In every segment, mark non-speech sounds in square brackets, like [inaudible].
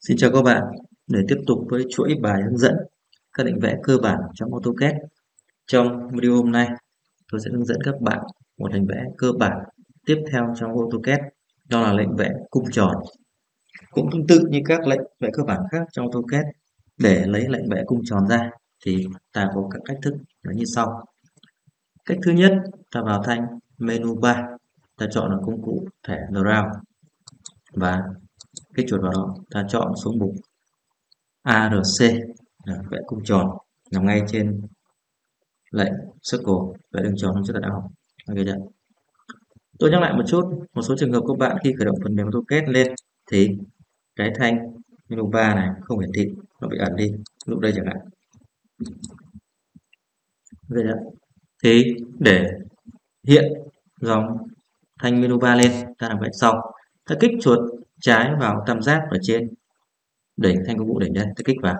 Xin chào các bạn, để tiếp tục với chuỗi bài hướng dẫn các định vẽ cơ bản trong AutoCAD. Trong video hôm nay, tôi sẽ hướng dẫn các bạn một hình vẽ cơ bản tiếp theo trong AutoCAD, đó là lệnh vẽ cung tròn. Cũng tương tự như các lệnh vẽ cơ bản khác trong AutoCAD, để lấy lệnh vẽ cung tròn ra thì ta có các cách thức nó như sau. Cách thứ nhất, ta vào thanh menu bar, ta chọn là công cụ thẻ Draw và kích chuột vào đó, ta chọn số mục ARC vẽ cung tròn, nằm ngay trên lệnh circle, vẽ đường tròn trong ta đã học. Ok chưa? Tôi nhắc lại một chút, một số trường hợp các bạn khi khởi động phần mềm AutoCAD lên thì cái thanh menu 3 này không hiển thị, nó bị ẩn đi, lúc đây chẳng hạn. Ok chưa? Thì để hiện dòng thanh menu 3 lên, ta làm vậy sau ta kích chuột trái vào tam giác ở trên. Đỉnh, thanh công cụ đỉnh đây ta kích vào.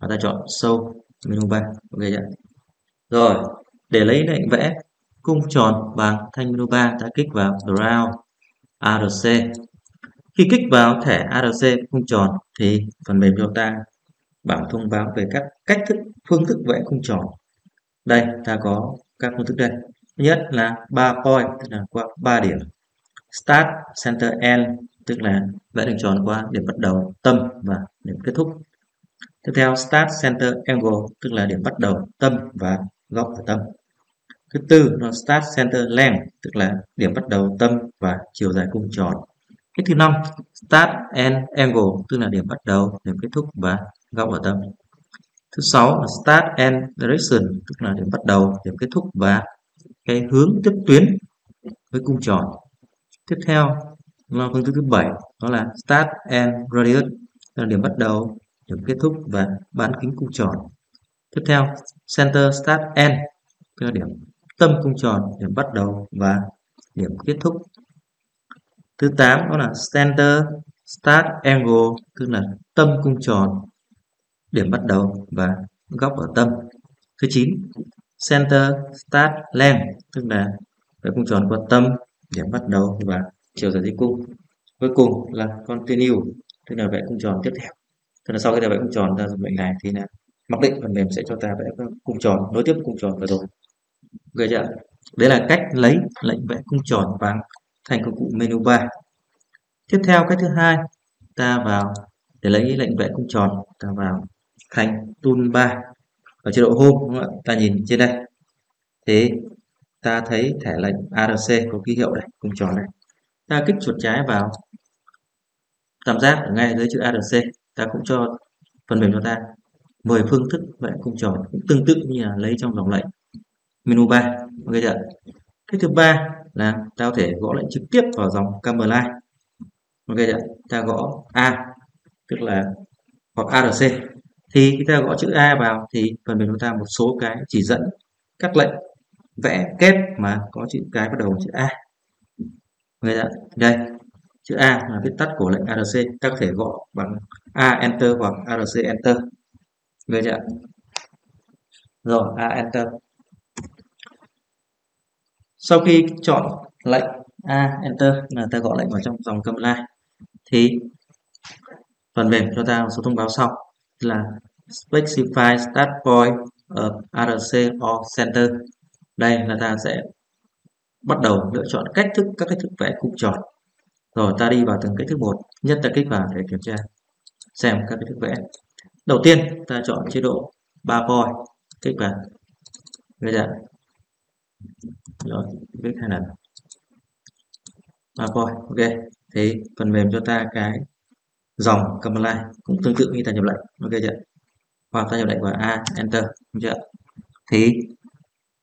Và ta chọn show menu 3 ok chưa? Rồi, để lấy lệnh vẽ, cung tròn bằng thanh menu 3 ta kích vào draw ARC khi kích vào thẻ ARC cung tròn, thì phần mềm cho ta bảng thông báo về các cách thức, phương thức vẽ cung tròn. Đây, ta có các phương thức đây. Thứ nhất là ba point, tức là qua ba điểm. Start, center, end tức là vẽ đường tròn qua điểm bắt đầu, tâm và điểm kết thúc. Tiếp theo, start center angle, tức là điểm bắt đầu, tâm và góc ở tâm. Thứ tư là start center length, tức là điểm bắt đầu, tâm và chiều dài cung tròn. Cái thứ năm, start and angle, tức là điểm bắt đầu, điểm kết thúc và góc ở tâm. Thứ sáu, là start and direction, tức là điểm bắt đầu, điểm kết thúc và cái hướng tiếp tuyến với cung tròn. Tiếp theo lo phương thức thứ bảy, đó là start and radius, là điểm bắt đầu, điểm kết thúc và bán kính cung tròn. Tiếp theo, center start end tức là điểm tâm cung tròn, điểm bắt đầu và điểm kết thúc. Thứ 8 đó là center start angle, tức là tâm cung tròn, điểm bắt đầu và góc ở tâm. Thứ 9 center start length, tức là cái cung tròn qua tâm, điểm bắt đầu và chiều dài dây cung. Cuối cùng là continue tức là vẽ cung tròn tiếp theo. Tức là sau cái vẽ cung tròn ra dùng lệnh này thì là mặc định phần mềm sẽ cho ta vẽ cung tròn, nối tiếp cung tròn vừa rồi. Ok chưa đấy là cách lấy lệnh vẽ cung tròn bằng thành công cụ menu bar tiếp theo, cách thứ hai, ta vào để lấy lệnh vẽ cung tròn, ta vào thành tool 3 ở chế độ home ta nhìn trên đây. Thế, ta thấy thẻ lệnh ARC có ký hiệu này, cung tròn này ta kích chuột trái vào. Tam giác ở ngay dưới chữ ARC ta cũng cho phần mềm cho ta 10 phương thức vẽ cung tròn cũng tương tự như là lấy trong dòng lệnh. Menu 3 ok chưa? Cái thứ ba là ta có thể gõ lệnh trực tiếp vào dòng camera line. Ok chưa? Ta gõ A, tức là, hoặc ARC thì khi ta gõ chữ A vào thì phần mềm chúng ta một số cái chỉ dẫn các lệnh vẽ kép mà có chữ cái bắt đầu chữ A. Người ta đây chữ A là viết tắt của lệnh ARC ta có thể gõ bằng A, Enter hoặc ARC Enter. Người chưa rồi, A, Enter. Sau khi chọn lệnh A, Enter là ta gõ lệnh vào trong dòng command line thì phần mềm cho ta một số thông báo sau. Là specify start point of ARC or center. Đây là ta sẽ bắt đầu lựa chọn cách thức, các cách thức vẽ cụm tròn rồi ta đi vào từng cách thức một nhất ta kích vào để kiểm tra, xem các cách thức vẽ. Đầu tiên, ta chọn chế độ 3 point, kích vào. Bây giờ rồi kích hai lần. Ba point, ok. Thì phần mềm cho ta cái dòng command line cũng tương tự như ta nhập lệnh. Ok chưa? Hoặc ta nhập lệnh vào a, enter chưa? Thì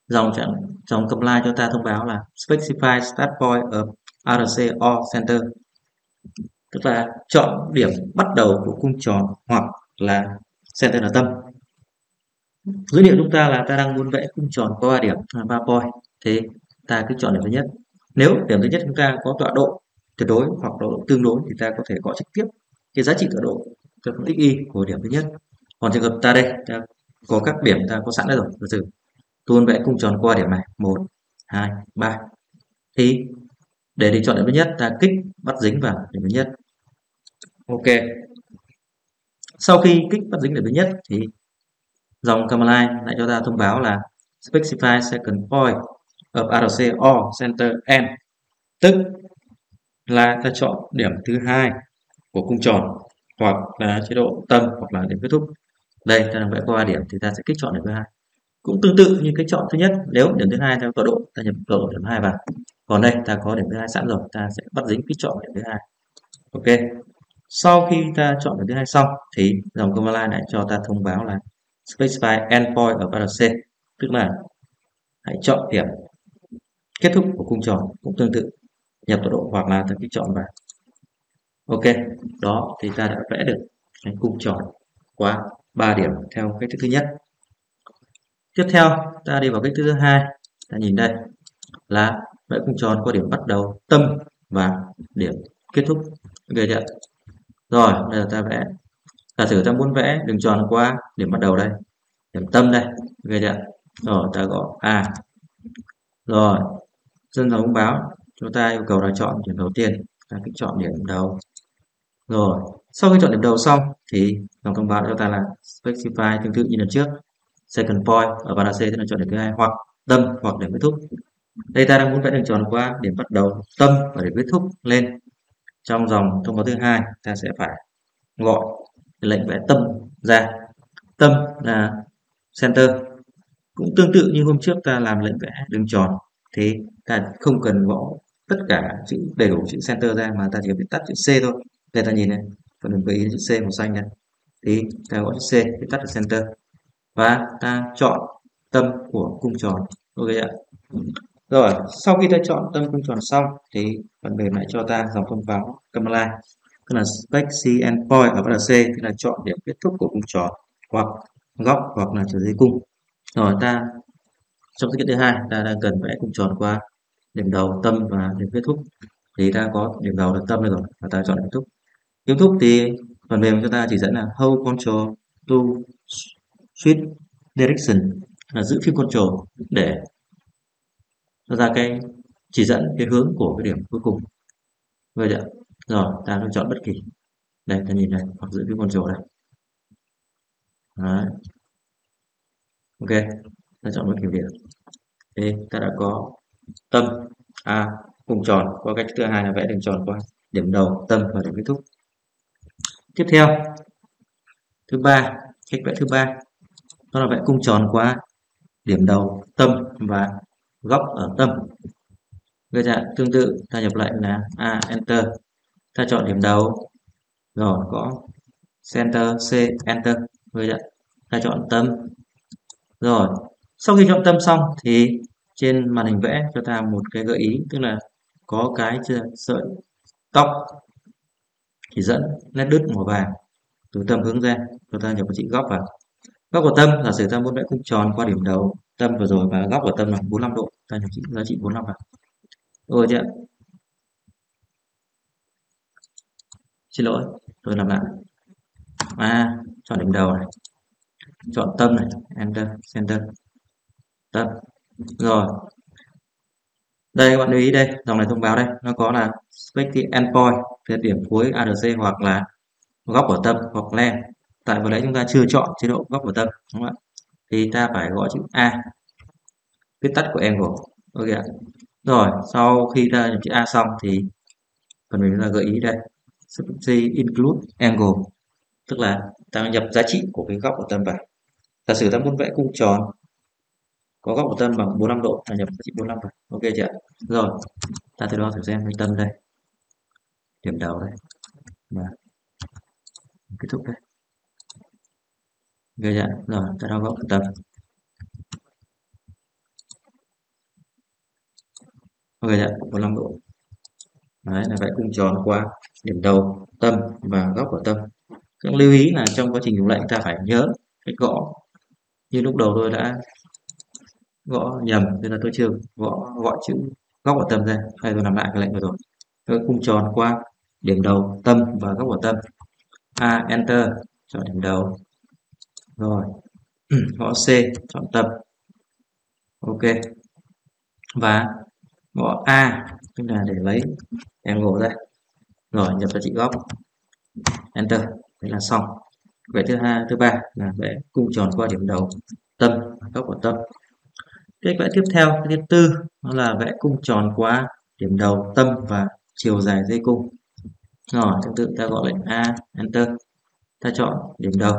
dòng chẳng, dòng command cho ta thông báo là specify start point ở RC or center. Tức là chọn điểm bắt đầu của cung tròn hoặc là center là tâm. Dữ liệu chúng ta là ta đang muốn vẽ cung tròn có 3 điểm, là 3 point. Thế ta cứ chọn điểm thứ nhất. Nếu điểm thứ nhất chúng ta có tọa độ tuyệt đối hoặc độ tương đối thì ta có thể gọi trực tiếp cái giá trị tọa độ cho xy của điểm thứ nhất. Còn trường hợp ta đây, ta có các điểm ta có sẵn đây rồi từ từ tôi vẽ cung tròn qua điểm này. Một, hai, ba. Thì, để đi chọn điểm thứ nhất, ta kích bắt dính vào điểm thứ nhất. Ok. Sau khi kích bắt dính điểm thứ nhất, thì dòng command line lại cho ta thông báo là specify second point of RC or center end tức là ta chọn điểm thứ hai của cung tròn, hoặc là chế độ tâm, hoặc là điểm kết thúc. Đây, ta đang vẽ qua điểm thì ta sẽ kích chọn điểm thứ hai cũng tương tự như cái chọn thứ nhất. Nếu điểm thứ hai theo tọa độ, ta nhập tọa độ điểm hai vào. Còn đây, ta có điểm thứ hai sẵn rồi, ta sẽ bắt dính cái chọn điểm thứ hai. Ok. Sau khi ta chọn điểm thứ hai xong, thì dòng command line lại cho ta thông báo là specify endpoint ở VLC tức là hãy chọn điểm kết thúc của cung tròn cũng tương tự, nhập tọa độ hoặc là ta kích chọn vào. Ok. Đó, thì ta đã vẽ được cái cung tròn qua ba điểm theo cách thức thứ nhất tiếp theo, ta đi vào cách thứ hai. Ta nhìn đây. Là vẽ cung tròn qua điểm bắt đầu, tâm và điểm kết thúc. Ok chưa? Rồi, bây giờ ta vẽ. Giả sử ta muốn vẽ đường tròn qua điểm bắt đầu đây. Điểm tâm đây. Ok chưa? Rồi, ta gõ a. Rồi, dân thông báo. Chúng ta yêu cầu là chọn điểm đầu tiên. Ta kích chọn điểm đầu. Rồi, sau khi chọn điểm đầu xong thì dòng thông báo cho ta là specify tương tự như lần trước second point ở bàn AC tức là chọn điểm thứ hai, hoặc tâm, hoặc điểm kết thúc. Đây ta đang muốn vẽ đường tròn qua điểm bắt đầu tâm và điểm kết thúc lên. Trong dòng thông báo thứ hai, ta sẽ phải gọi lệnh vẽ tâm ra. Tâm là center. Cũng tương tự như hôm trước ta làm lệnh vẽ đường tròn, thì ta không cần gõ tất cả chữ, đầy đủ chữ center ra, mà ta chỉ cần tắt chữ C thôi. Đây ta nhìn này, phần đường gợi ý chữ C màu xanh này. Thì ta gõ chữ C để tắt được center và ta chọn tâm của cung tròn. Ok ạ. Rồi, sau khi ta chọn tâm cung tròn xong thì phần mềm lại cho ta dòng thông báo command line, tức là spec c endpoint ở bắt C, tức là chọn điểm kết thúc của cung tròn hoặc góc hoặc là trở dưới cung. Rồi, ta, trong sự kiện thứ hai, ta đang cần vẽ cung tròn qua điểm đầu tâm và điểm kết thúc. Thì ta có điểm đầu là tâm rồi, và ta chọn kết thúc. Kết thúc thì phần mềm cho ta chỉ dẫn là hold control to switch direction là giữ phím control để cho ra cái chỉ dẫn, cái hướng của cái điểm cuối cùng. Vậy ạ, rồi, ta lựa chọn bất kỳ. Đây, ta nhìn này hoặc giữ phím control đây. Đấy. ok, ta chọn bất kỳ điểm. Thế ta đã có tâm, a, cùng tròn. Qua cách thứ hai là vẽ đường tròn qua điểm đầu, tâm và điểm kết thúc. Tiếp theo, thứ ba, cách vẽ thứ ba đó là vẽ cung tròn qua điểm đầu tâm và góc ở tâm. Gây ra tương tự, ta nhập lệnh là a, enter. Ta chọn điểm đầu. Rồi, có center, c, enter. Gây ra ta chọn tâm. Rồi, sau khi chọn tâm xong thì trên màn hình vẽ cho ta một cái gợi ý, tức là có cái sợi tóc chỉ dẫn nét đứt màu vàng từ tâm hướng ra. Cho ta nhập vào trị góc vào góc của tâm là sử ta muốn vẽ cung tròn qua điểm đầu, tâm vừa rồi và góc của tâm là 45 độ, ta nhập trị giá trị 45 vào. Rồi chưa xin lỗi, tôi làm lại. À chọn điểm đầu này. Chọn tâm này, enter, center. Tâm. Rồi. Đây, các bạn lưu ý đây, dòng này thông báo đây. Nó có là expected endpoint là điểm cuối ADC hoặc là góc của tâm hoặc len tại vừa nãy chúng ta chưa chọn chế độ góc của tâm, đúng không ạ? Thì ta phải gọi chữ A. Viết tắt của angle. Ok ạ. Rồi, sau khi ta nhập chữ A xong thì phần mình là gợi ý đây. C include angle. Tức là ta nhập giá trị của cái góc của tâm vào. Giả sử ta muốn vẽ cung tròn, có góc của tâm bằng 45 độ, ta nhập giá trị 45 vào. Ok chưa rồi, ta từ đó thử xem cái tâm đây. Điểm đầu đây. Và kết thúc đây ghi nhận rồi, ta đo góc tâm ghi nhận 45 độ. Đấy, là vẽ cung tròn qua điểm đầu, tâm và góc của tâm. Các lưu ý là trong quá trình dùng lệnh ta phải nhớ cách gõ. Như lúc đầu tôi đã gõ nhầm, nên là tôi chưa gõ, gọi chữ góc của tâm ra. Hay tôi làm lại cái lệnh vừa rồi. Vẽ cung tròn qua điểm đầu, tâm và góc của tâm. A, enter chọn điểm đầu rồi. [clears throat] Gõ C chọn tập. Ok. Và gõ A tức là để lấy angle ra rồi, nhập giá trị góc. Enter. Thế là xong. Vẽ thứ hai, thứ ba là vẽ cung tròn qua điểm đầu. Tâm, góc của tâm. Cái vẽ tiếp theo, cái thứ tư, đó là vẽ cung tròn qua điểm đầu, tâm và chiều dài dây cung. Rồi tương tự ta gọi lệnh a, enter. Ta chọn điểm đầu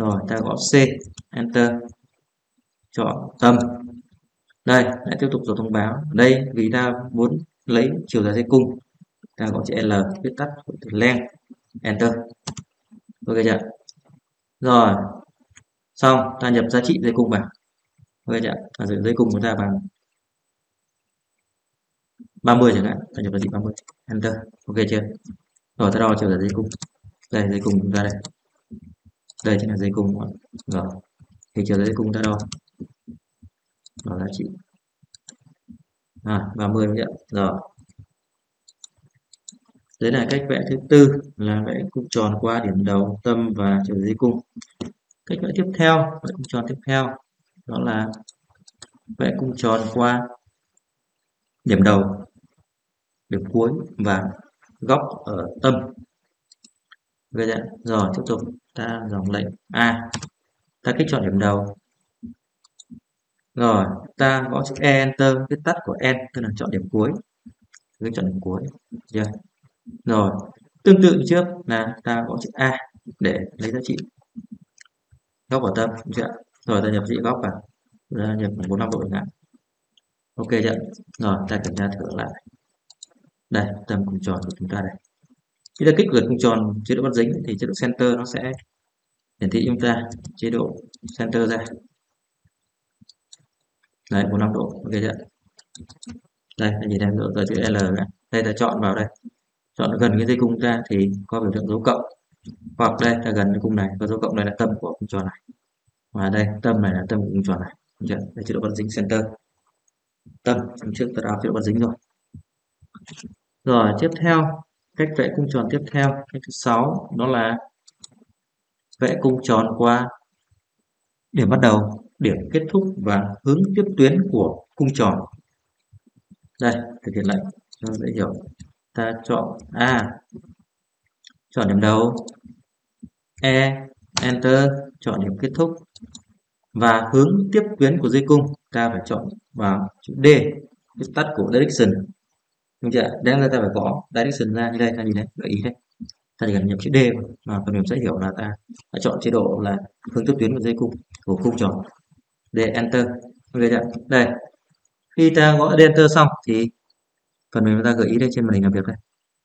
rồi, ta gõ c, enter. Chọn tâm. Đây, lại tiếp tục rồi thông báo. Đây, vì ta muốn lấy chiều dài dây cung. Ta gõ chữ L, viết tắt của từ len. Enter. Ok chưa? Rồi, xong, ta nhập giá trị dây cung vào. Ok chưa? Ta giữ dây cung của ta bằng 30 chẳng hạn, ta nhập giá trị 30 enter. Ok chưa? Rồi, ta đo chiều dài dây cung. Đây, dây cung chúng ta đây đây chính là dây cung rồi, thì chiều dây cung ta đo đó giá trị à 30 mươi rồi. Đấy là cách vẽ thứ tư, là vẽ cung tròn qua điểm đầu, tâm và chiều dây cung. Cách vẽ tiếp theo, vẽ cung tròn tiếp theo, đó là vẽ cung tròn qua điểm đầu, điểm cuối và góc ở tâm. Vậy đấy. rồi, tiếp tục ta dòng lệnh. A ta kích chọn điểm đầu. Rồi, ta gõ chữ e enter, viết tắt của n, tức là chọn điểm cuối. Kích chọn điểm cuối, chưa? Rồi, tương tự trước là ta gõ chữ a để lấy giá trị góc ở tâm, chưa? Rồi, ta nhập dị góc vào. Ta nhập 45 độ chẳng hạn. Ok chưa? Rồi, ta kiểm tra thử lại. Đây tầm cùng tròn của chúng ta đây. Khi ta kích vượt cùng tròn chế độ bắt dính thì chế độ center nó sẽ hiển thị chúng ta, chế độ center ra. Đấy 45 độ, ok chưa? Đây là nhìn em độ giờ chữ L này. đây ta chọn vào đây. Chọn gần cái dây cung ra thì có biểu tượng dấu cộng. Hoặc đây là gần cái cung này, có dấu cộng này là tâm của cung tròn này. Và đây, tâm này là tâm của cung tròn này. Chưa? Đây, chế độ bắn dính center. Tâm trước ta đã chế độ bắn dính rồi. Rồi, tiếp theo, cách vẽ cung tròn tiếp theo, cách thứ sáu đó là vẽ cung tròn qua. Điểm bắt đầu, điểm kết thúc và hướng tiếp tuyến của cung tròn. Đây, thực hiện lệnh cho dễ hiểu. Ta chọn a. Chọn điểm đầu. E enter, chọn điểm kết thúc. Và hướng tiếp tuyến của dây cung, ta phải chọn vào chữ d viết tắt của direction. Đúng chưa đang ra ta phải có direction ra như đây, ta nhìn đấy gợi ý đấy ta chỉ cần nhập chữ D mà phần mềm sẽ hiểu là ta đã chọn chế độ là hướng tiếp tuyến của dây cung, của cung tròn. Để enter. Ok chưa? Đây. Khi ta gõ D, enter xong thì phần mềm ta gợi ý đây trên màn hình làm việc đây.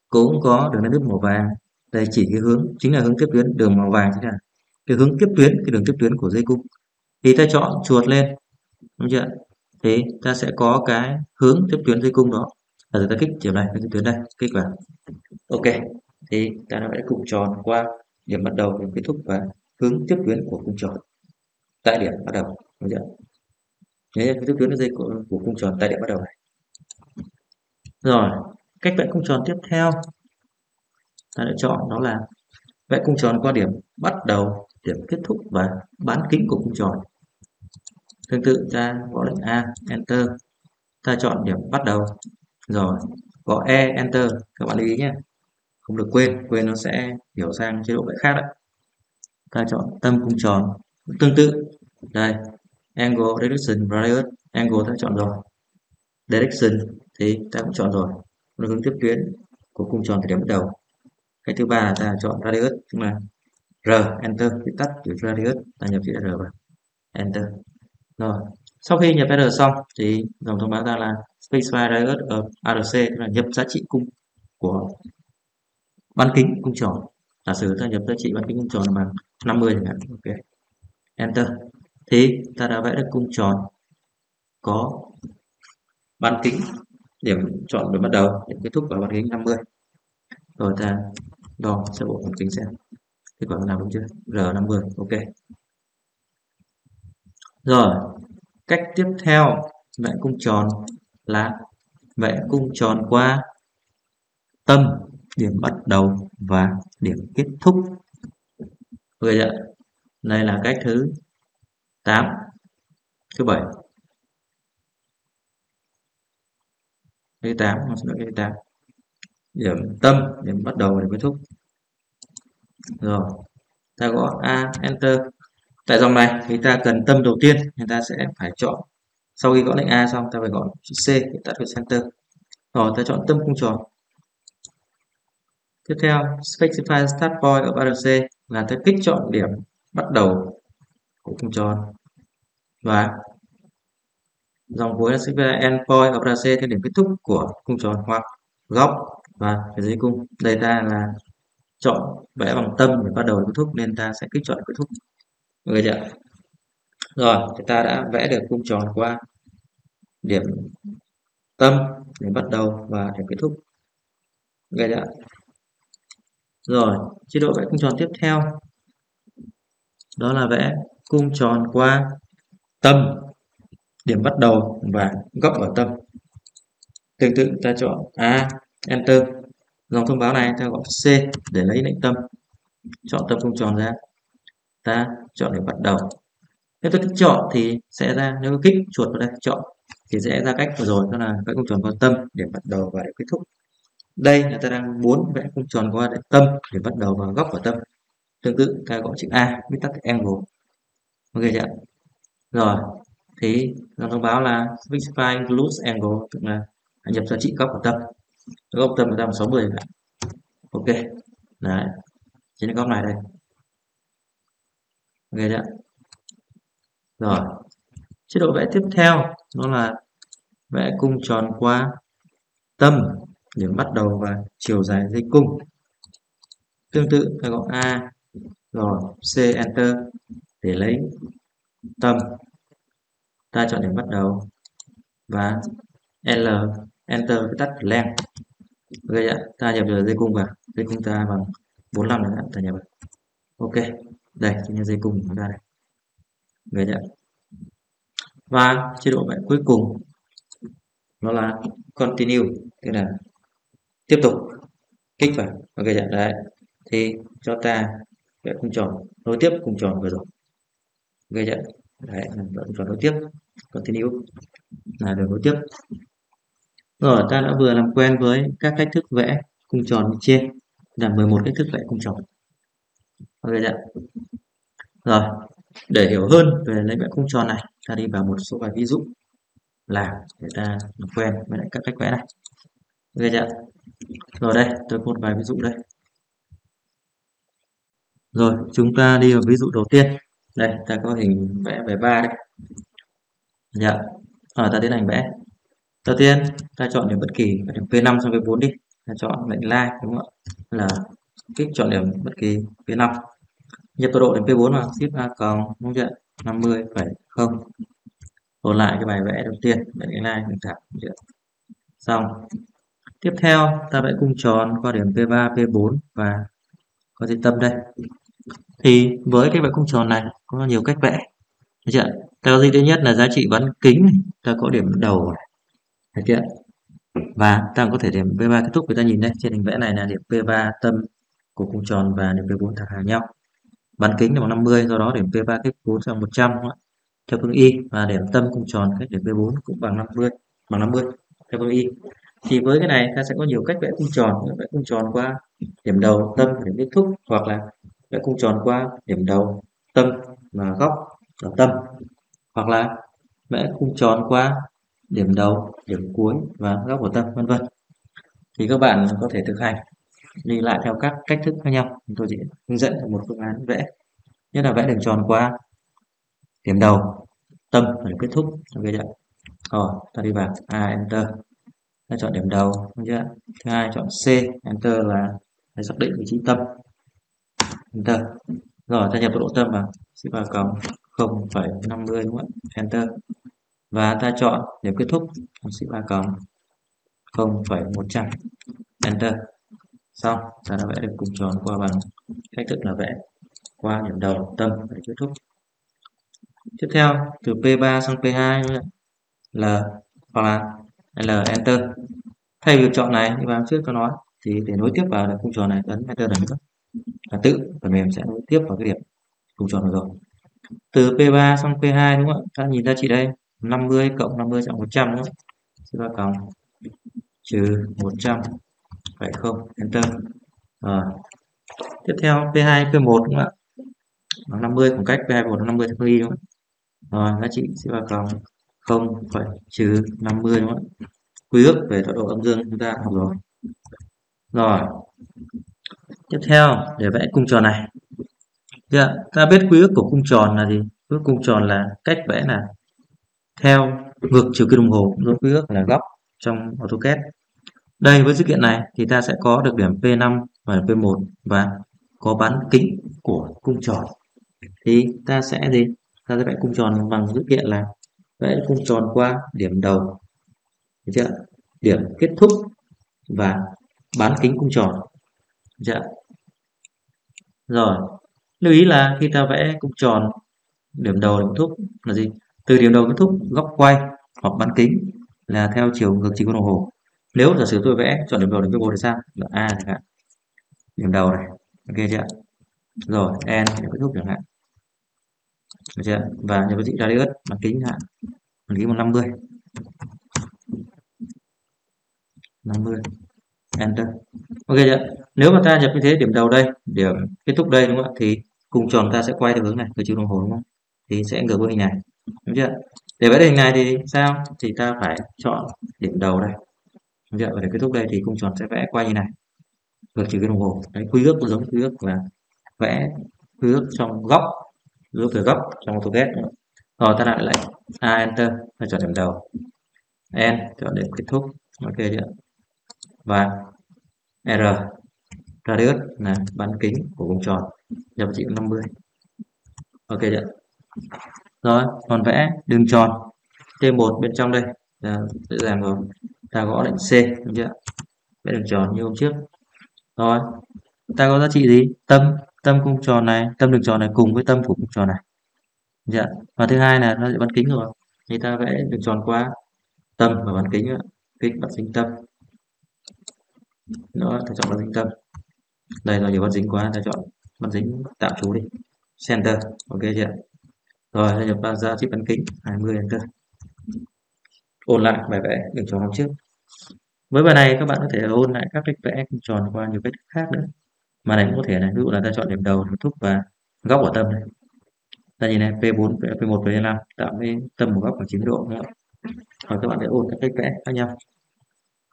Cũng có đường nét đứt màu vàng. Đây chỉ cái hướng, chính là hướng tiếp tuyến, đường màu vàng chính là cái hướng tiếp tuyến, cái đường tiếp tuyến của dây cung. Thì ta chọn chuột lên, đúng chưa? Thì ta sẽ có cái hướng tiếp tuyến dây cung đó. Và ta kích chiều này cái tuyến đây, kích vào. Ok thì ta đã vẽ cung tròn qua điểm bắt đầu điểm kết thúc và hướng tiếp tuyến của cung tròn tại điểm bắt đầu. Đúng chưa? Đấy, cái tiếp tuyến là dây của, của cung tròn tại điểm bắt đầu này. Rồi cách vẽ cung tròn tiếp theo. Ta đã chọn đó là vẽ cung tròn qua điểm bắt đầu điểm kết thúc và bán kính của cung tròn. Tương tự ta gõ lệnh a enter. Ta chọn điểm bắt đầu. Rồi gõ e enter. Các bạn lưu ý nhé không được quên quên nó sẽ hiểu sang chế độ vẽ khác đấy. Ta chọn tâm cung tròn, tương tự. Đây, angle direction radius, angle ta chọn rồi. Direction thì ta cũng chọn rồi. Nó hướng tiếp tuyến của cung tròn từ điểm bắt đầu. Cái thứ ba là ta chọn radius, tức là r, enter viết tắt chữ radius. Ta nhập chữ r vào. Enter. Rồi, sau khi nhập r xong thì dòng thông báo ta là specify radius of arc tức là nhập giá trị cung của bán kính cung tròn giả sử ta nhập giá trị bán kính cung tròn là bằng 50 chẳng hạn, ok. Enter. Thì ta đã vẽ được cung tròn. Có bán kính, điểm chọn để bắt đầu, điểm kết thúc và bán kính 50 rồi ta đo sơ bộ bán kính xem. Kết quả nào đúng chưa? R50 ok. Rồi, cách tiếp theo vẽ cung tròn là vẽ cung tròn qua tâm điểm bắt đầu và điểm kết thúc. Vậy ạ. Đây là cách thứ 8 thứ 7 thứ 8 nó sẽ cái 8 điểm tâm, điểm bắt đầu điểm kết thúc. Rồi, ta gõ A, Enter. Tại dòng này, thì ta cần tâm đầu tiên người ta sẽ phải chọn. Sau khi gõ lệnh A xong, ta phải gõ chữ C để tắt vào center rồi, ta chọn tâm cung tròn tiếp theo, specify start point ở RC là ta kích chọn điểm bắt đầu của cung tròn và dòng cuối là specify end point ở RC theo điểm kết thúc của cung tròn hoặc góc và phía dưới cung đây ta là chọn vẽ bằng tâm để bắt đầu kết thúc, nên ta sẽ kích chọn kết thúc. Người chưa rồi, thì ta đã vẽ được cung tròn qua điểm tâm để bắt đầu và điểm kết thúc. Người chưa rồi, chế độ vẽ cung tròn tiếp theo. Đó là vẽ cung tròn qua tâm. Điểm bắt đầu và góc ở tâm. Tương tự, ta chọn A, Enter. Dòng thông báo này ta gọi C để lấy lệnh tâm. Chọn tâm cung tròn ra. Ta chọn điểm bắt đầu. Nếu tôi kích chọn thì sẽ ra, nếu kích chuột vào đây, chọn thì sẽ ra cách vừa rồi, đó là vẽ cung tròn qua tâm, điểm bắt đầu và điểm kết thúc đây là ta đang muốn vẽ cung tròn qua để tâm, để bắt đầu vào góc của tâm. Tương tự, ta gọi chữ A viết tắt angle. Ok chưa rồi, thì nó thông báo là specify includes angle, tức là nhập giá trị góc của tâm. Góc tâm là 60 ok, đấy, trên góc này đây. Ok chưa rồi, chế độ vẽ tiếp theo, nó là vẽ cung tròn qua tâm điểm bắt đầu và chiều dài dây cung. Tương tự ta gọi A rồi C enter để lấy tâm. Ta chọn điểm bắt đầu và L enter tắt len. Ok ạ, ta nhập được dây cung vào. Dây cung ta bằng 45 là ta nhập vào. Ok, đây, chính là dây cung của chúng ta đây. Người nhận và chế độ vẽ cuối cùng nó là continue. Tức là tiếp tục. Kích vào. Ok nhận đấy. Thì cho ta vẽ cung tròn nối tiếp cung tròn vừa rồi. Ok nhận đấy vẽ cung tròn nối tiếp. Continue. Là đường nối tiếp. Rồi, ta đã vừa làm quen với các cách thức vẽ cung tròn trên. Là 11 cách thức vẽ cung tròn. Ok nhận rồi, để hiểu hơn về lấy vẽ cung tròn này, ta đi vào một số bài ví dụ. Làm để ta làm quen với lại các cách vẽ này ok chưa rồi đây, tôi có một vài ví dụ đây. Rồi, chúng ta đi vào ví dụ đầu tiên. Đây, ta có hình vẽ về ba đây. Dạ. Rồi ta tiến hành vẽ. Đầu tiên, ta chọn điểm bất kỳ điểm P5 sang P4 đi. Ta chọn lệnh like đúng không ạ? Là kích chọn điểm bất kỳ P5 nhập tọa độ đến P4 vào. Shift A cộng đúng chưa 50 phẩy không. Ôn lại cái bài vẽ đầu tiên, lệnh like line đường thẳng chưa xong tiếp theo, ta vẽ cung tròn qua điểm P3 P4 và có thể tâm đây? Thì với cái vẽ cung tròn này, có nhiều cách vẽ. Được chưa? Ta có gì thứ nhất là giá trị bán kính ta có điểm đầu này. Được chưa? Và ta có thể điểm P3 kết thúc. Người ta nhìn đây, trên hình vẽ này là điểm P3 tâm của cung tròn và điểm P4 thẳng hàng nhau. Bán kính là bằng 50 do đó điểm P3 cách 4 bằng 100 theo phương y, và điểm tâm cung tròn cách điểm P4 cũng bằng 50 bằng 50 theo phương y thì với cái này ta sẽ có nhiều cách vẽ cung tròn, vẽ cung tròn qua điểm đầu, tâm điểm kết thúc, hoặc là vẽ cung tròn qua điểm đầu, tâm và góc ở tâm. Hoặc là vẽ cung tròn qua điểm đầu, điểm cuối và góc của tâm, vân vân. Thì các bạn có thể thực hành, đi lại theo các cách thức khác nhau. Tôi chỉ hướng dẫn một phương án vẽ. Nhất là vẽ đường tròn qua điểm đầu, tâm và điểm kết thúc. Ok chưa? Rồi, ta đi vào. A enter ta chọn điểm đầu đúng chưa? Thứ hai chọn c enter là để xác định vị trí tâm. Enter. Rồi ta nhập độ tâm vào. Sẽ vào cộng 0,50 đúng không ạ? Enter. Và ta chọn điểm kết thúc sẽ vào cộng 0,100 enter. Xong ta đã vẽ được cùng tròn qua bằng cách thức là vẽ qua điểm đầu tâm để kết thúc. Tiếp theo từ P3 sang P2 L hoặc là L, Enter. Thay việc chọn này, như vào trước tôi nói, thì để nối tiếp vào được cung tròn này, ấn Enter lần nữa. Là tự, phần mềm sẽ nối tiếp vào cái điểm cung tròn rồi. Từ P3 sang P2 đúng không ạ? Ta nhìn ra chị đây 50 cộng 50 cộng 100 nữa sẽ vào cộng trừ 100 phải không? Enter. Rồi tiếp theo p2 p1 đúng không ạ? 50 khoảng cách P2 P1 50 theo phương y đúng không? Rồi, giá trị sẽ vào cộng 0 phải trừ 50 đúng không ạ? Quy ước về tọa độ âm dương chúng ta học rồi. Rồi. Tiếp theo để vẽ cung tròn này. Dạ, ta biết quy ước của cung tròn là gì? Quy ước cung tròn là cách vẽ là theo ngược chiều kim đồng hồ, rồi quy ước là góc trong AutoCAD. Đây với dữ kiện này thì ta sẽ có được điểm P5 và P1 và có bán kính của cung tròn. Thì ta sẽ gì? Ta sẽ vẽ cung tròn bằng dữ kiện là vẽ cung tròn qua điểm đầu, chưa? điểm kết thúc và bán kính cung tròn. Chưa? Rồi, lưu ý là khi ta vẽ cung tròn điểm đầu điểm kết thúc là gì? Từ điểm đầu kết thúc góc quay hoặc bán kính là theo chiều ngược chiều đồng hồ nếu giả sử tôi vẽ chọn điểm đầu điểm p1 thì sao là a chẳng hạn điểm đầu này ok chưa rồi n điểm kết thúc chẳng hạn được chưa? Và nhập tích radius bán kính hạn. Bán kính 150 50 enter. Ok chưa? Nếu mà ta nhập như thế, điểm đầu đây, điểm kết thúc đây, đúng không ạ? Thì cung tròn ta sẽ quay theo hướng này từ chiều đồng hồ, đúng không? Thì sẽ ngược với hình này, đúng chưa? Để vẽ hình này thì sao? Thì ta phải chọn điểm đầu đây, đúng chưa? Và để kết thúc đây thì cung tròn sẽ vẽ quay như này. Ngược chiều đồng hồ. Đấy, quy ước cũng giống quy ước là vẽ quy ước trong góc quy từ về góc trong AutoCAD rồi, ta lại lại a, enter và chọn điểm đầu. N, chọn điểm kết thúc. Ok chưa? Và r, radius là bán kính của vòng tròn, nhập trị 50 ok chưa? Rồi, còn vẽ đường tròn T1 bên trong đây. Là dễ dàng rồi ta gõ lệnh C đúng chưa? Vẽ đường tròn như hôm trước. Rồi, ta có giá trị gì? Tâm tâm cung tròn này, tâm đường tròn này, cùng với tâm của cung tròn này. Dạ. Và thứ hai là nó sẽ bán kính rồi. Thì ta vẽ đường tròn qua tâm và bán kính kính bắt dính tâm. Đó, ta chọn bắt dính tâm. Đây là nhiều bắt dính quá, ta chọn bắt dính tạm trú đi. Center. Ok chưa? Rồi ta nhập vào giá trị bán kính 20 enter ôn lại bài vẽ đường tròn hôm trước. Với bài này các bạn có thể ôn lại các cách vẽ tròn qua nhiều cách khác nữa mà này cũng có thể này, ví dụ là ta chọn điểm đầu điểm thúc và góc của tâm này ta nhìn này P4 P1 P5 tạo với tâm một góc khoảng 90 độ nữa rồi các bạn sẽ ôn các cách vẽ khác nhau.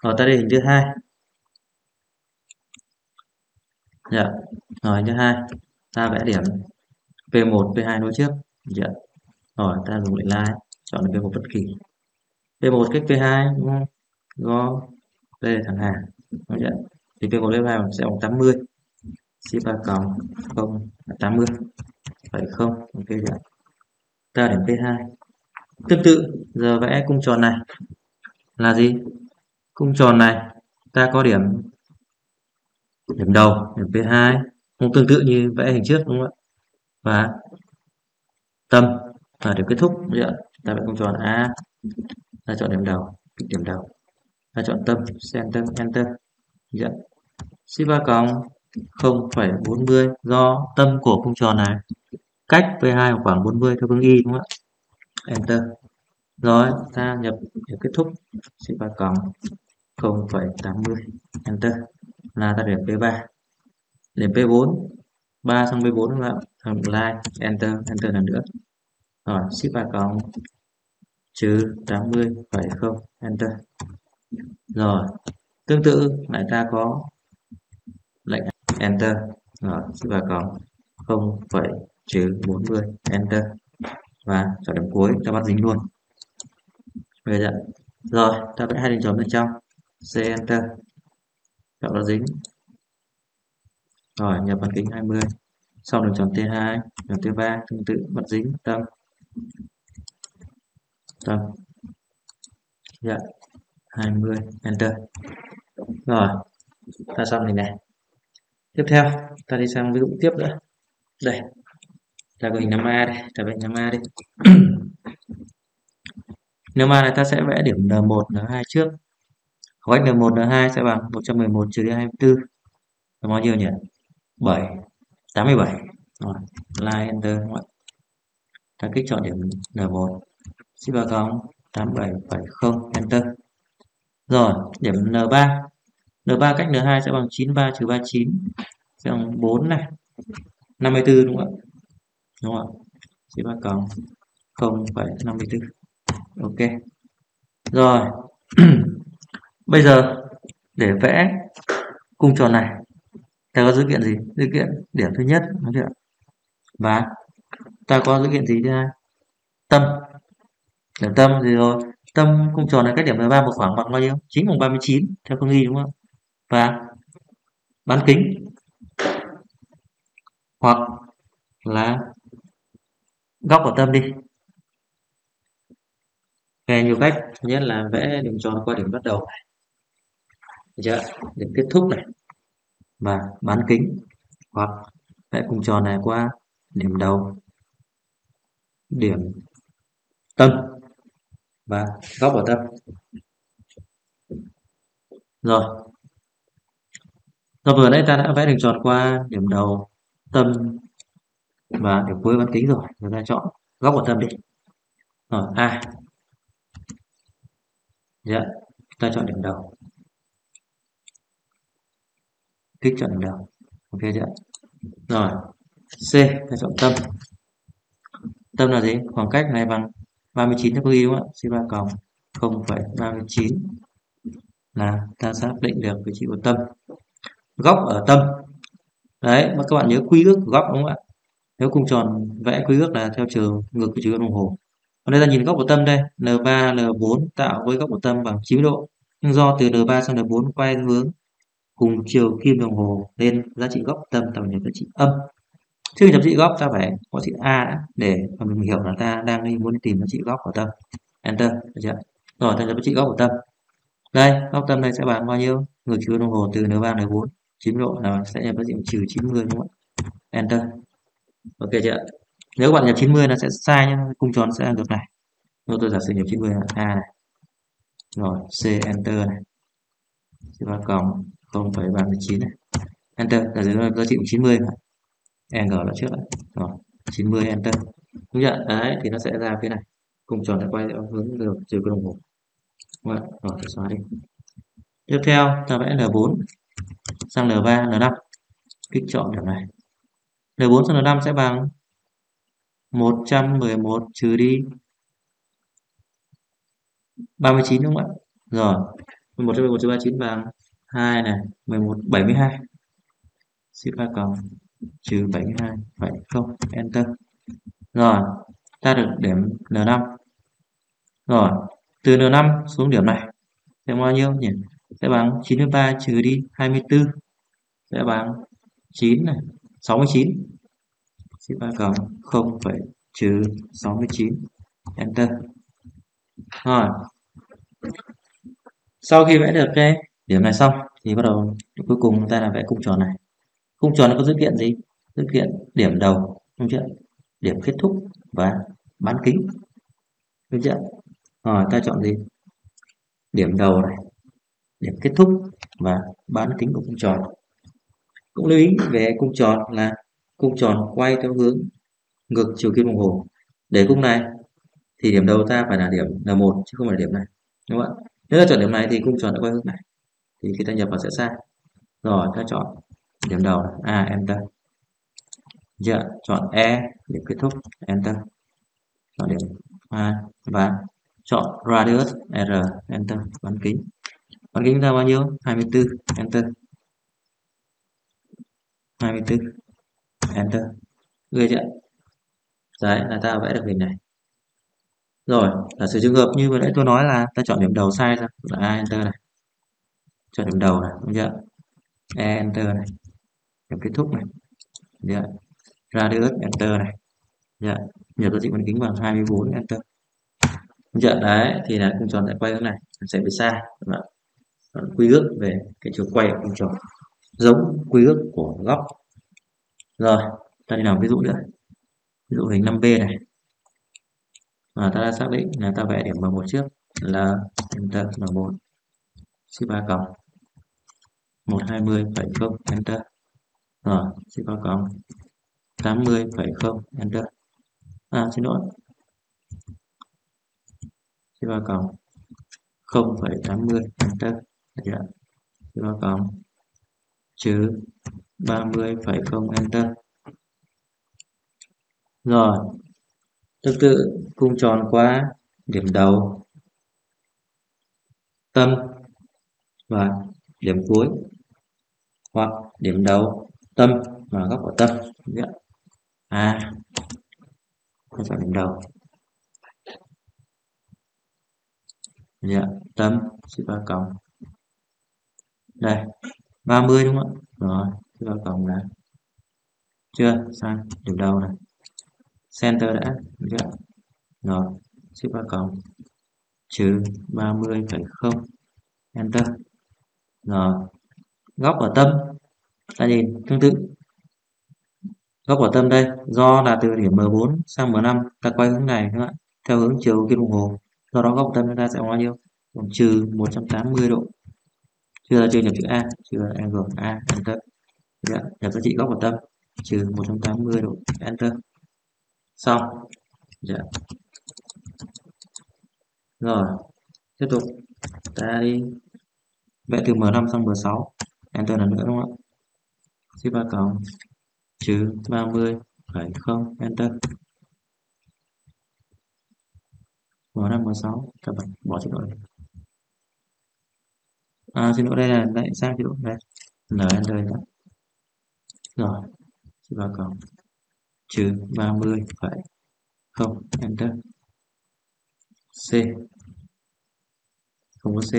Rồi, ta đi hình thứ hai. Dạ. Rồi, hình thứ hai. Ta vẽ điểm P1 P2 nối trước. Dạ. Rồi, ta dùng lệnh line, chọn P1 bất kỳ. P1 cách P2 đúng không? Do đây là thẳng hàng. Đúng chưa? Dạ. thì P1 lên 2 sẽ bằng 80 ship 3 cộng 0 là 80 phải không, ok chưa ta điểm P2 tương tự, giờ vẽ cung tròn này là gì? Cung tròn này, ta có điểm điểm đầu, điểm P2 cũng tương tự như vẽ hình trước, đúng không ạ? Và tâm là điểm kết thúc bây ta vẽ cung tròn A, ta chọn điểm đầu điểm đầu. Ta chọn tâm center enter dạ ship 3 cộng 0,40 do tâm của cung tròn này. Cách V2 khoảng 40 theo phương y đúng không ạ? Enter. Rồi ta nhập điểm kết thúc. Sẽ 3 cộng 0,80 enter. Là ta điểm P3 điểm P4 3 sang P4 đúng không ạ? Like, enter. Enter lần nữa. Rồi ship 3 cộng trừ 80,0 enter. Rồi tương tự lại ta có enter. Rồi và cộng không phẩy trừ 40 enter. Và cho điểm cuối ta bắt dính luôn. Bây giờ. Rồi, ta vẽ hai đường chấm bên trong. C, enter. Chọn nó dính. Rồi, nhập bán kính 20 sau đường tròn T2 đường T3 tương tự bắt dính, tâm. Tâm. Dạ. 20 enter. Rồi, ta xong này này tiếp theo, ta đi sang ví dụ tiếp nữa. Đây, ta có hình 5A đây, ta vẽ 5A đi. [clears throat] Nếu mà này ta sẽ vẽ điểm N1 N2 trước. Khoảng cách N1 N2 sẽ bằng 111 trừ đi 24 là bao nhiêu nhỉ? 7 87 rồi like enter ta kích chọn điểm N1 ship vào cộng 8770 enter. Rồi, điểm N3 N3 cách N2 sẽ bằng 93 trừ 39 sẽ bằng 4 này. 54 đúng không ạ? Đúng không ạ? Chia 3 cộng 0,54 ok. Rồi. [clears throat] Bây giờ để vẽ cung tròn này ta có dữ kiện gì? Dữ kiện điểm thứ nhất đúng chưa và ta có dữ kiện gì thứ hai? Tâm. Điểm tâm gì rồi. Tâm cung tròn này cách điểm 13 một khoảng bằng bao nhiêu? 9 bằng 39 theo phương nghi đúng không và bán kính. Hoặc là góc của tâm đi. Nghe nhiều cách, thứ nhất là vẽ đường tròn qua điểm bắt đầu này. Chưa? điểm kết thúc này. Và bán kính. Hoặc vẽ cung tròn này qua điểm đầu. Điểm tâm. Và góc của tâm. Rồi rồi vừa nãy ta đã vẽ đường tròn qua điểm đầu tâm và điểm cuối bán kính rồi. Chúng ta chọn góc của tâm đi. Rồi a. Dạ ta chọn điểm đầu. Kích chọn điểm đầu. Ok chưa? Rồi c ta chọn tâm. Tâm là gì? Khoảng cách này bằng 39 theo ghi đúng không ạ? C 3 cộng 0,39 là ta xác định được vị trí của tâm góc ở tâm. Đấy, mà các bạn nhớ quy ước của góc đúng không ạ? Nếu cung tròn vẽ quy ước là theo chiều ngược của chiều đồng hồ. Còn đây ta nhìn góc của tâm đây N3 N4 tạo với góc của tâm bằng 90 độ. Nhưng do từ N3 sang N4 quay hướng cùng chiều kim đồng hồ nên giá trị góc tâm tạo nhập giá trị âm. Trước khi nhập trị góc, ta phải có chữ A đã để mình hiểu là ta đang muốn tìm giá trị góc của tâm. Enter, được chưa? Rồi, ta nhập giá trị góc của tâm. Đây, góc tâm này sẽ bằng bao nhiêu? Ngược chiều đồng hồ từ N3 N4 90 độ là sẽ nhập giá trị trừ 90 đúng không ạ? Enter. Ok chưa nếu bạn nhập 90 nó sẽ sai nhé cung tròn sẽ ngược này. Nếu tôi giả sử nhập 90 là a này. Rồi c enter này. C ba cộng 0,39 này. Enter là dưới giá trị 90 này ng là trước này rồi 90 enter. Đúng chưa đấy thì nó sẽ ra phía này. Cung tròn sẽ quay theo hướng ngược chiều đồng hồ. Đúng không? rồi xóa đi. Tiếp theo ta vẽ n4 sang L3, L5 kích chọn điểm này L4 sang L5 sẽ bằng 111 trừ đi 39 đúng không ạ? Rồi, 11 trừ 11 trừ 39 bằng 2 này, 11 72. Ship 3 cộng trừ 72 vậy không enter. Rồi, ta được điểm N5. Rồi, từ N5 xuống điểm này sẽ bao nhiêu nhỉ? Sẽ bằng 93 trừ đi 24 sẽ bằng 9 này, 69 ship 3 cộng 0, trừ 69 enter. Rồi. Sau khi vẽ được cái điểm này xong thì bắt đầu cuối cùng ta là vẽ cung tròn này. Cung tròn nó có dữ kiện gì? Dữ kiện điểm đầu đúng chưa? Điểm kết thúc và bán kính đúng chưa? Rồi ta chọn gì? Điểm đầu này. Điểm kết thúc và bán kính của cung tròn cũng lưu ý về cung tròn là cung tròn quay theo hướng ngược chiều kim đồng hồ. Để cung này thì điểm đầu ta phải là điểm là một chứ không phải điểm này đúng không ạ? Nếu ta chọn điểm này thì cung tròn đã quay hướng này. Thì khi ta nhập vào sẽ sai. Rồi ta chọn điểm đầu a à, enter. Dạ chọn e điểm kết thúc enter. Chọn điểm a và chọn radius r enter. Bán kính. Bán kính ra bao nhiêu? 24 enter. 24 enter ghê chưa? Đấy, là ta vẽ được hình này. Rồi, giả sử trường hợp như vừa nãy tôi nói là ta chọn điểm đầu sai ra là a enter này. Chọn điểm đầu này, đúng chưa? E enter này. Điểm kết thúc này đúng chưa? Radius, enter này dạ nhập giá trị bán kính bằng 24 enter. Đúng chưa? Đấy, thì là cung tròn lại quay hướng này. Sẽ bị sai. Quy ước về cái chiều quay của cung tròn giống quy ước của góc rồi ta đi làm ví dụ nữa. Ví dụ hình 5B này. Và ta đã xác định là ta vẽ điểm M1 trước là enter M1 ship 3 cộng 120,0 enter. Rồi ship 3 cộng 80,0 enter. À xin lỗi. Ship 3 cộng 0,80 enter. Được chưa? Ship 3 cộng trừ 30,0 enter rồi tương tự cung tròn qua điểm đầu. Tâm và điểm cuối. Hoặc điểm đầu tâm và góc của tâm. Dạ. À không phải điểm đầu. Dạ tâm chữ ba cộng. Đây. 30 đúng không ạ? Rồi ship ba cộng là chưa sai điểm đầu này center đã chưa? Rồi ship ba cộng trừ 30,0 enter. Rồi góc ở tâm. Ta nhìn tương tự. Góc của tâm đây do là từ điểm M4 sang M5 ta quay hướng này các bạn theo hướng chiều kim đồng hồ. Do đó góc tâm chúng ta sẽ bao nhiêu? Bằng trừ 180 độ chưa là chưa nhập chữ A chưa angle A enter. Dạ, nhập giá trị góc của tâm. Trừ 180 độ enter. Xong. Dạ. rồi tiếp tục. Ta đi. Vẽ từ M5 sang M6 enter lần nữa đúng không ạ? Shift ba cộng trừ 30 phẩy không enter. M5 m6 các bạn bỏ chế độ này à chế độ đây là lại sang chế độ đây. N enter đó rồi ba cộng trừ 30 phẩy không? Enter c. Không có c.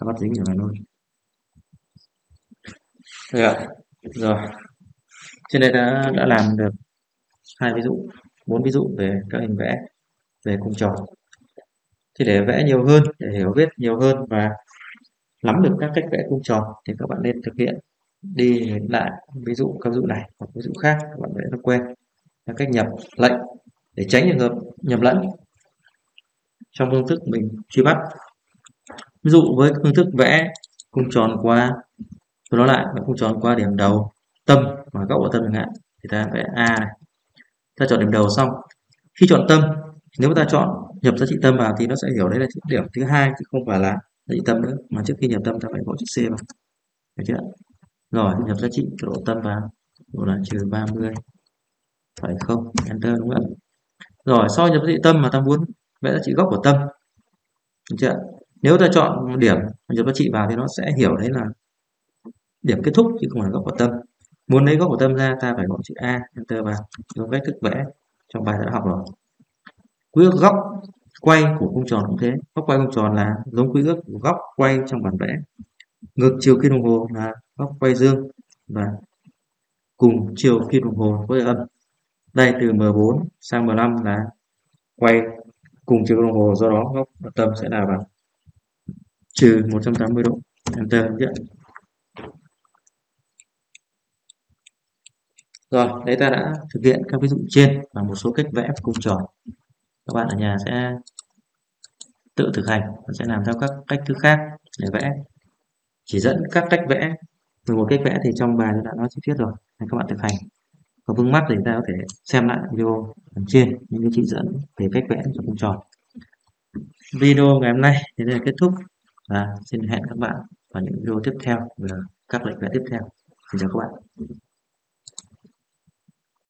Ta bắt dính ở này luôn. Rồi rồi. Trên đây đã đã làm được hai ví dụ bốn ví dụ về các hình vẽ về cung tròn. Thì để vẽ nhiều hơn để hiểu biết nhiều hơn và nắm được các cách vẽ cung tròn thì các bạn nên thực hiện. Đi lại, ví dụ các ví dụ này hoặc ví dụ khác, các bạn vẽ nó quen. Là cách nhập lệnh để tránh trường hợp nhầm lẫn trong phương thức mình truy bắt. Ví dụ với phương thức vẽ cung tròn qua, tôi nói lại vẽ cung tròn qua điểm đầu tâm và góc của tâm chẳng hạn, thì ta vẽ a này. Ta chọn điểm đầu xong, khi chọn tâm, nếu ta chọn nhập giá trị tâm vào thì nó sẽ hiểu đấy là điểm thứ hai chứ không phải là định tâm nữa mà trước khi nhập tâm ta phải gõ chữ c vào được chưa? Rồi, nhập giá trị độ tâm vào. Độ là trừ 30 phải không? Enter, đúng không? Rồi, sau nhập giá trị tâm mà ta muốn vẽ giá trị góc của tâm. Được chưa? Nếu ta chọn điểm nhập giá trị vào thì nó sẽ hiểu đấy là điểm kết thúc chứ không phải góc của tâm. Muốn lấy góc của tâm ra, ta phải gõ chữ A, enter vào. Giống cách thức vẽ trong bài đã học rồi. Quy góc quay của cung tròn cũng thế. Góc quay cung tròn là giống quy ước của góc quay trong bản vẽ. Ngược chiều kim đồng hồ là góc quay dương và cùng chiều kim đồng hồ với âm. Đây từ M4 sang M5 là quay cùng chiều đồng hồ do đó góc tâm sẽ là bằng trừ 180 độ enter nhận. Rồi, đấy ta đã thực hiện các ví dụ trên và một số cách vẽ cung tròn. Các bạn ở nhà sẽ tự thực hành và sẽ làm theo các cách thức khác để vẽ. Chỉ dẫn các cách vẽ, một cách vẽ thì trong bài đã nói chi tiết rồi, nên các bạn thực hành. Có vướng mắt thì ta có thể xem lại video ở trên những cái chỉ dẫn về cách vẽ cho cung tròn. Video ngày hôm nay đến đây là kết thúc và xin hẹn các bạn vào những video tiếp theo về các lệnh vẽ tiếp theo. Xin chào các bạn.